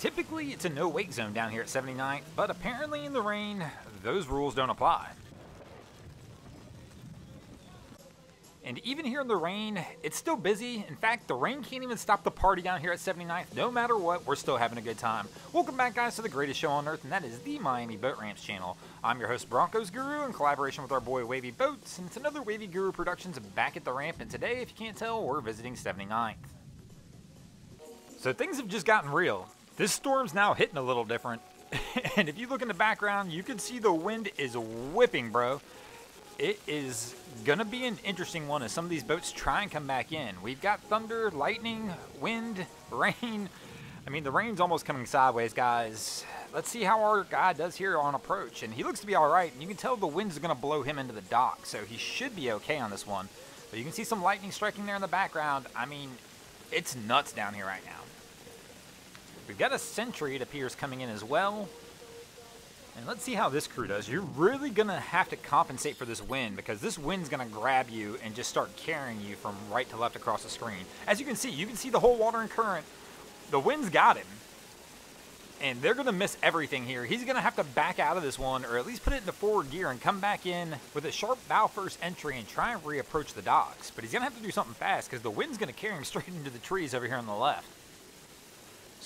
Typically, it's a no-wake zone down here at 79th, but apparently in the rain, those rules don't apply. And even here in the rain, it's still busy. In fact, the rain can't even stop the party down here at 79th. No matter what, we're still having a good time. Welcome back, guys, to the greatest show on earth, and that is the Miami Boat Ramps channel. I'm your host, Broncos Guru, in collaboration with our boy Wavy Boats, and it's another Wavy Guru Productions back at the ramp. And today, if you can't tell, we're visiting 79th. So things have just gotten real. This storm's now hitting a little different. and if you look in the background, you can see the wind is whipping, bro it is going to be an interesting one as some of these boats try and come back in. We've got thunder, lightning, wind, rain. I mean, the rain's almost coming sideways, guys. Let's see how our guy does here on approach. And he looks to be all right. And you can tell the wind's going to blow him into the dock. So he should be okay on this one. But you can see some lightning striking there in the background. I mean, it's nuts down here right now. We've got a Sentry, it appears, coming in as well. And let's see how this crew does. You're really going to have to compensate for this wind because this wind's going to grab you and just start carrying you from right to left across the screen. As you can see, you can see the whole water and current. The wind's got him. And they're going to miss everything here. He's going to have to back out of this one or at least put it into forward gear and come back in with a sharp bow first entry and try and reapproach the docks. But he's going to have to do something fast because the wind's going to carry him straight into the trees over here on the left.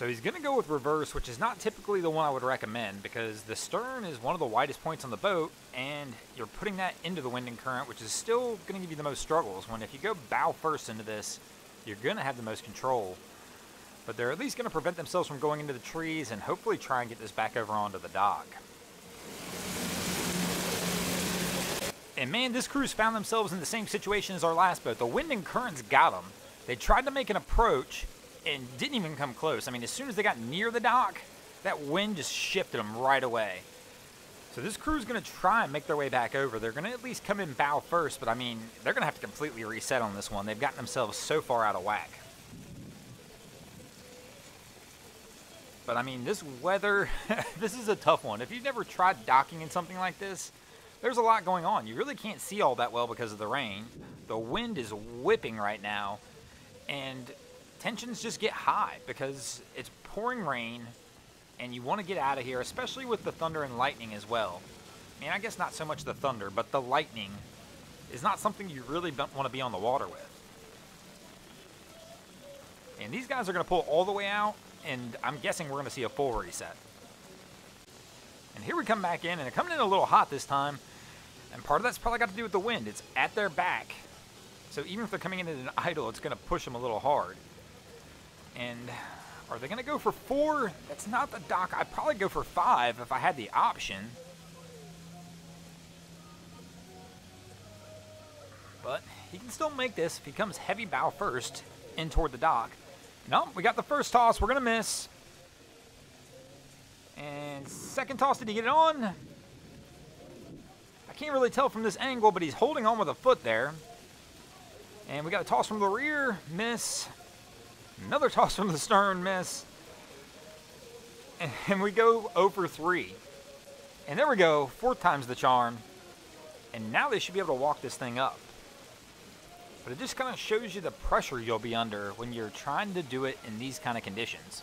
So he's going to go with reverse, which is not typically the one I would recommend because the stern is one of the widest points on the boat, and you're putting that into the wind and current, which is still going to give you the most struggles. When if you go bow first into this, you're going to have the most control. But they're at least going to prevent themselves from going into the trees and hopefully try and get this back over onto the dock. And man, this crew's found themselves in the same situation as our last boat. The wind and currents got them. They tried to make an approach, and didn't even come close. I mean, as soon as they got near the dock, that wind just shifted them right away. So this crew's going to try and make their way back over. They're going to at least come in bow first, but I mean, they're going to have to completely reset on this one. They've gotten themselves so far out of whack. But I mean, this weather, this is a tough one. If you've never tried docking in something like this, there's a lot going on. You really can't see all that well because of the rain. The wind is whipping right now, and tensions just get high because it's pouring rain and you want to get out of here, especially with the thunder and lightning as well. I mean, I guess not so much the thunder, but the lightning is not something you really don't want to be on the water with. And these guys are going to pull all the way out, and I'm guessing we're going to see a full reset. And here we come back in, and they're coming in a little hot this time. And part of that's probably got to do with the wind. It's at their back. So even if they're coming in at an idle, it's going to push them a little hard. And are they going to go for four? That's not the dock. I'd probably go for five if I had the option. But he can still make this if he comes heavy bow first in toward the dock. No, we got the first toss. We're going to miss. And second toss, did he get it on? I can't really tell from this angle, but he's holding on with a foot there. And we got a toss from the rear, miss. Another toss from the stern, miss. And we go over 3. And there we go, fourth time's the charm. And now they should be able to walk this thing up. But it just kind of shows you the pressure you'll be under when you're trying to do it in these kind of conditions.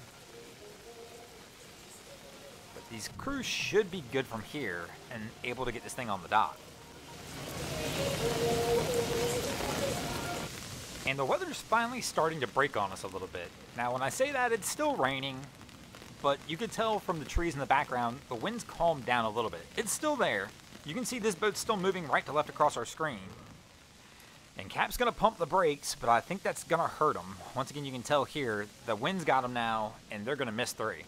But these crews should be good from here and able to get this thing on the dock. And the weather's finally starting to break on us a little bit. Now, when I say that, it's still raining, but you can tell from the trees in the background, the wind's calmed down a little bit. It's still there. You can see this boat's still moving right to left across our screen. And Cap's going to pump the brakes, but I think that's going to hurt him. Once again, you can tell here, the wind's got him now, and they're going to miss three.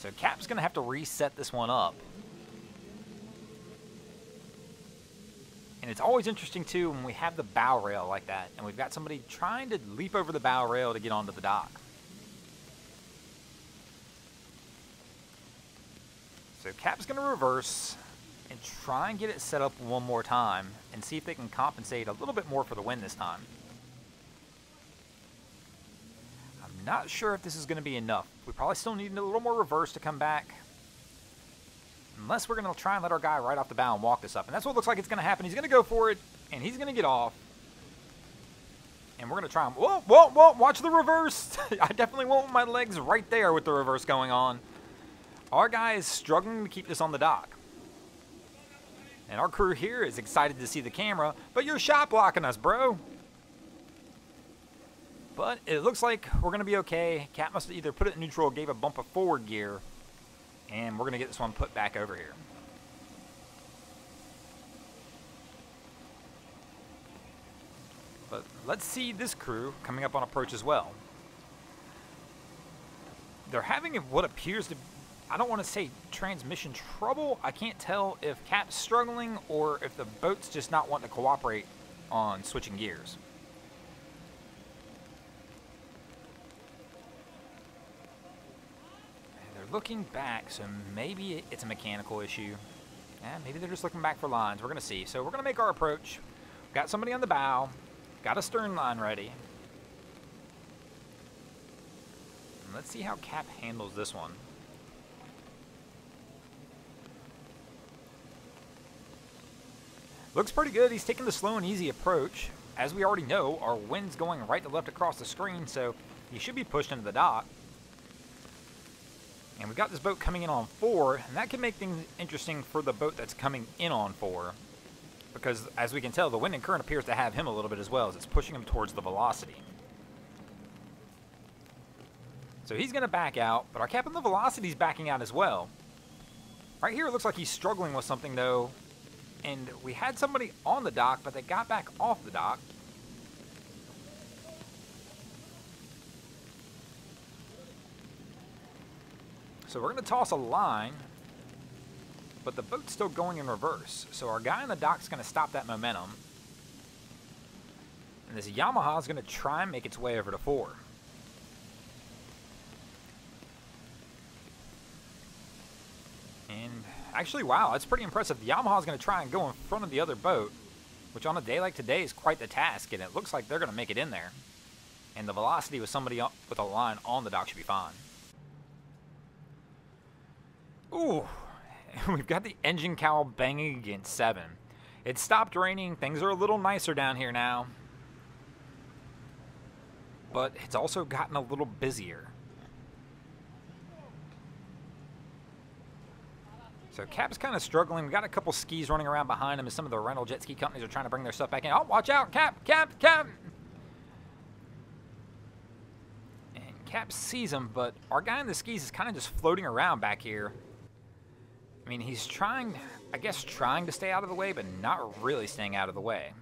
So Cap's going to have to reset this one up. And it's always interesting too when we have the bow rail like that and we've got somebody trying to leap over the bow rail to get onto the dock. So Cap's going to reverse and try and get it set up one more time and see if they can compensate a little bit more for the wind this time. I'm not sure if this is going to be enough. We probably still need a little more reverse to come back. Unless we're going to try and let our guy right off the bow and walk this up. And that's what looks like it's going to happen. He's going to go for it, and he's going to get off. And we're going to try them. Whoa, whoa, whoa, watch the reverse. I definitely want my legs right there with the reverse going on. Our guy is struggling to keep this on the dock. And our crew here is excited to see the camera, but you're shot blocking us, bro. But it looks like we're going to be okay. Cat must have either put it in neutral or gave a bump of forward gear. And we're going to get this one put back over here. But let's see this crew coming up on approach as well. They're having what appears to, I don't want to say transmission trouble. I can't tell if Cap's struggling or if the boat's just not wanting to cooperate on switching gears. they're looking back, so maybe it's a mechanical issue. Yeah, maybe they're just looking back for lines. We're going to see. So we're going to make our approach. Got somebody on the bow. Got a stern line ready. And let's see how Cap handles this one. Looks pretty good. He's taking the slow and easy approach. As we already know, our wind's going right to left across the screen, so he should be pushed into the dock. And we've got this boat coming in on four, and that can make things interesting for the boat that's coming in on four because as we can tell, the wind and current appears to have him a little bit as well as it's pushing him towards the velocity. So he's going to back out, but our captain the velocity is backing out as well. Right here, it looks like he's struggling with something, though. And we had somebody on the dock, but they got back off the dock. So we're going to toss a line but the boat's still going in reverse. So our guy on the dock's going to stop that momentum. And this Yamaha is going to try and make its way over to four. And actually, wow, that's pretty impressive. The Yamaha is going to try and go in front of the other boat, which on a day like today is quite the task, and it looks like they're going to make it in there. And the velocity with somebody with a line on the dock should be fine. Ooh, we've got the engine cowl banging against 7. It stopped raining. Things are a little nicer down here now. But it's also gotten a little busier. So Cap's kind of struggling. We've got a couple skis running around behind him as some of the rental jet ski companies are trying to bring their stuff back in. Oh, watch out, Cap, Cap, Cap! And Cap sees him, but our guy in the skis is kind of just floating around back here. I mean, he's trying, I guess, trying to stay out of the way, but not really staying out of the way.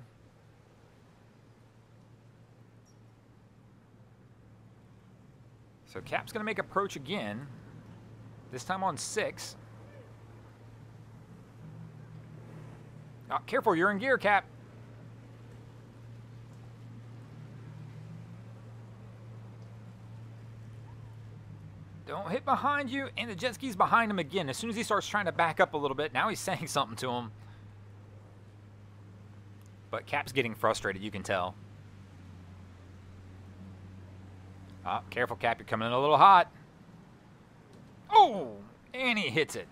So Cap's going to make approach again, this time on six. Oh, careful, you're in gear, Cap. Don't hit behind you, and the jet ski's behind him again. As soon as he starts trying to back up a little bit, now he's saying something to him. But Cap's getting frustrated, you can tell. Oh, careful, Cap, you're coming in a little hot. Oh, and he hits it.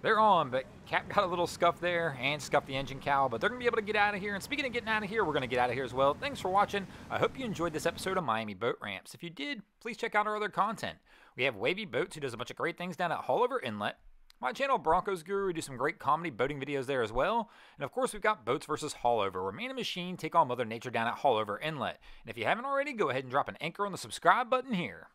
They're on, but Cap got a little scuff there and scuffed the engine cowl, but they're going to be able to get out of here. And speaking of getting out of here, we're going to get out of here as well. Thanks for watching. I hope you enjoyed this episode of Miami Boat Ramps. If you did, please check out our other content. We have Wavy Boats, who does a bunch of great things down at Haulover Inlet. My channel, Broncos Guru, we do some great comedy boating videos there as well. And of course, we've got Boats versus Haulover, where man and machine take on Mother Nature down at Haulover Inlet. And if you haven't already, go ahead and drop an anchor on the subscribe button here.